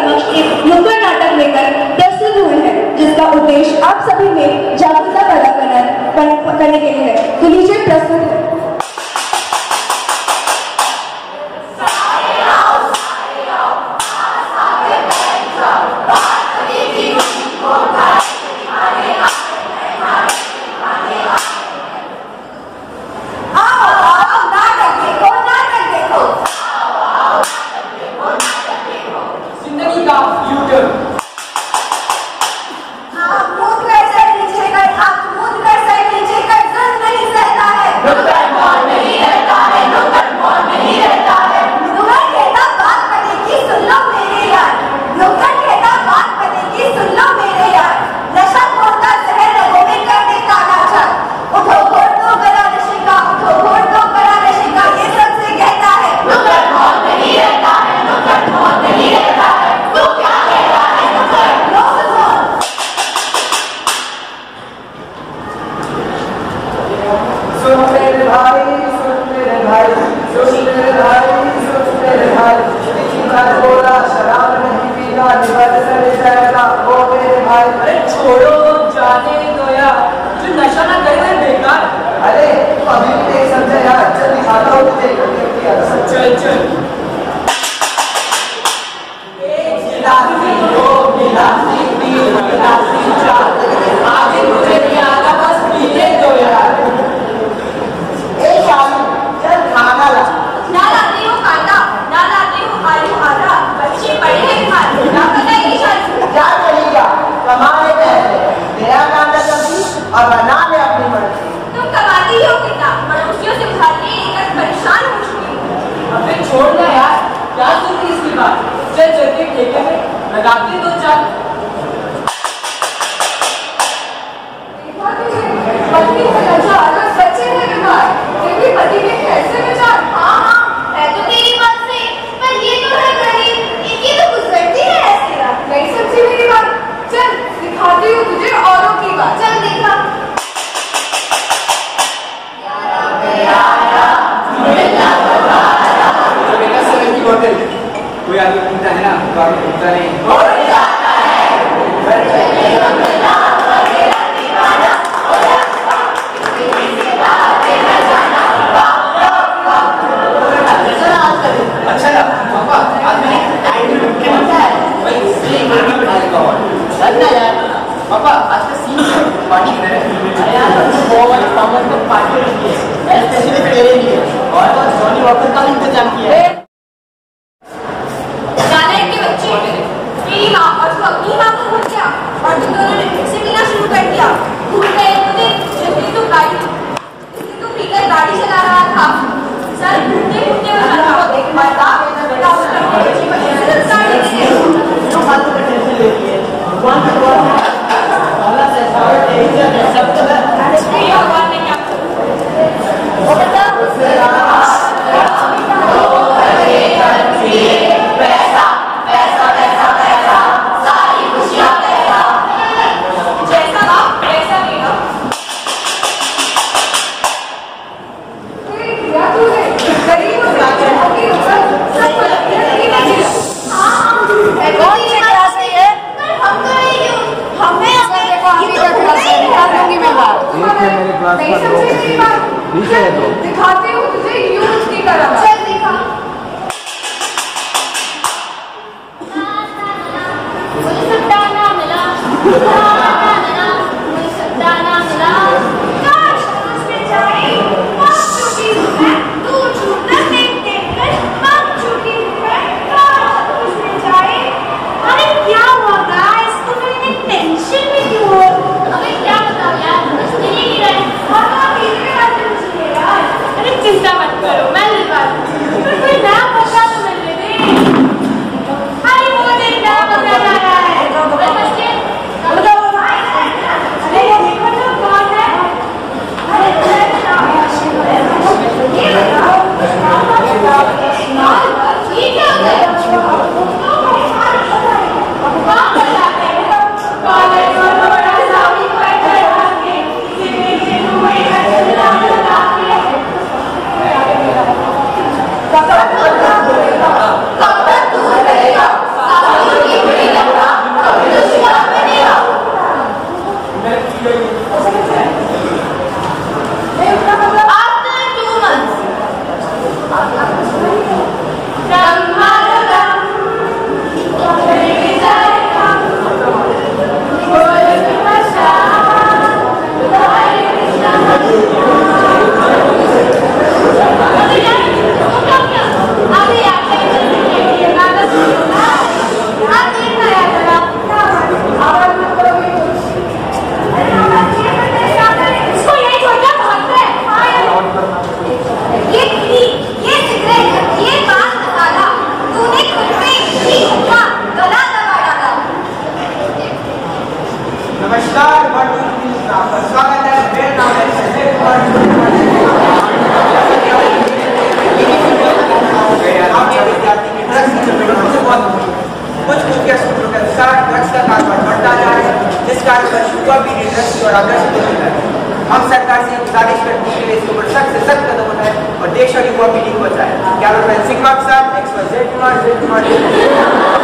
سمجھ ایک نکڑ ناٹک لے کر پرستت ہوئے ہیں، جس کا ادیش آپ سبھی میں جاگرتا پیدا کرنے کے لیے ہے۔ چھوڑو جانے دو یار جو نشہ نہ کرے بیکار ارے ابھی نہیں سمجھا یار چل دکھاتا ہوں تجھے چل چل ایک گلاسی دو گلاسی کا بھی ہوتا ہے نا پر ہوتا نہیں اور سونی واپس کا انتظام کیا ہے کا بھی انڈسٹری اور آگرہ سے دور ہے۔ ہم سرکار سے گزارش کرتے ہیں کہ اس کے اوپر سخت سے سخت قدم اٹھائے اور دیش اور یووا پیڑھی کو بچائے کیمرہ مین سکما کے ساتھ X Y Z Kumar Z Kumar